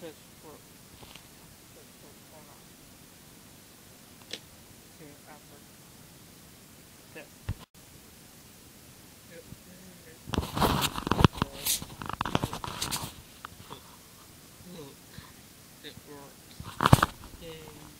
this for this for corner here after this. It works. Yay.